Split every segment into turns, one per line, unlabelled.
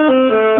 Mm-hmm.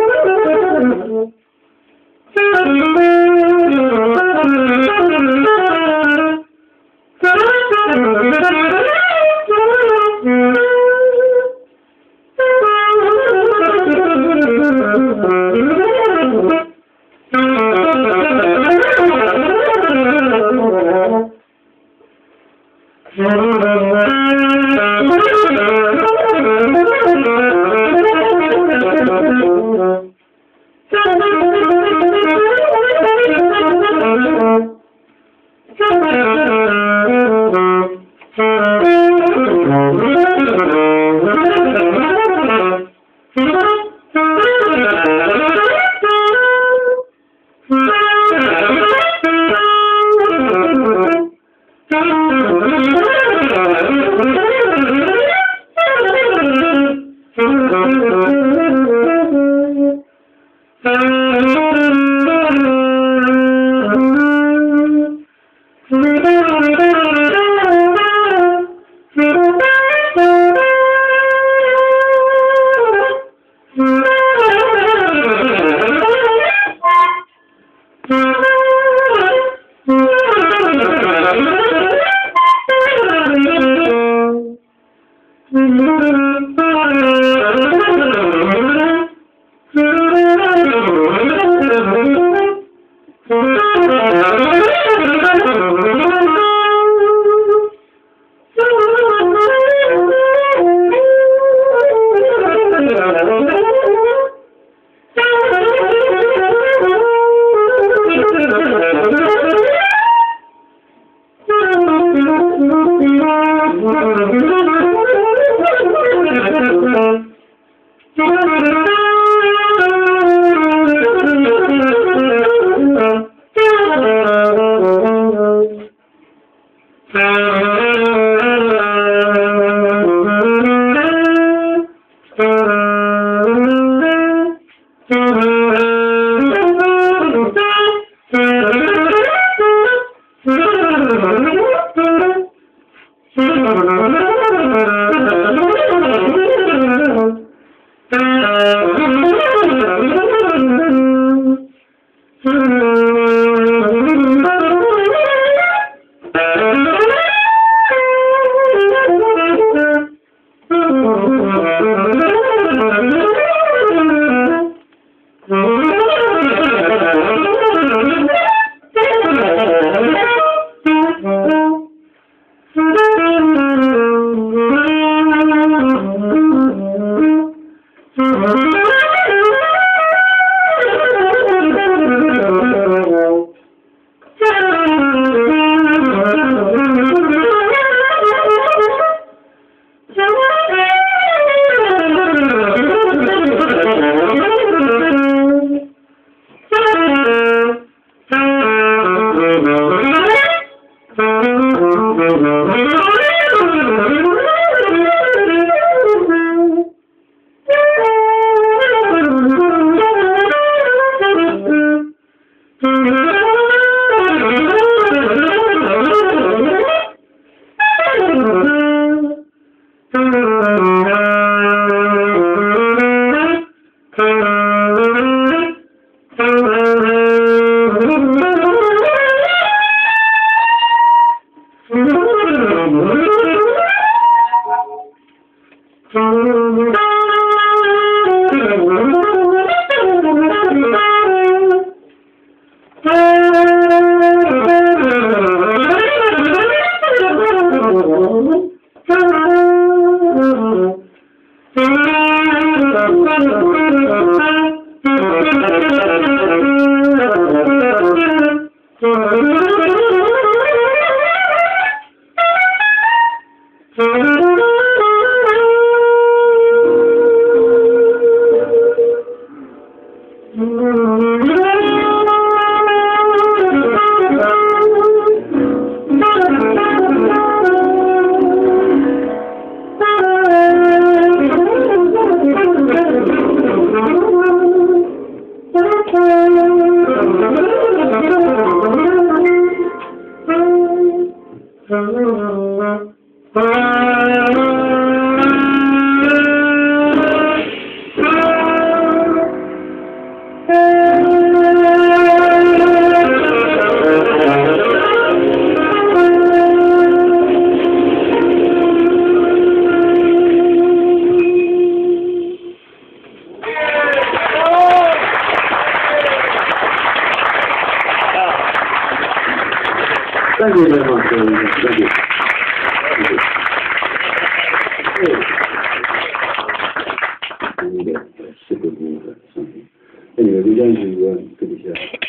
Gracias. Thank you very much. uh, Thank you. Thank you. We get uh, sick of water something. Anyway, we're going to. Um,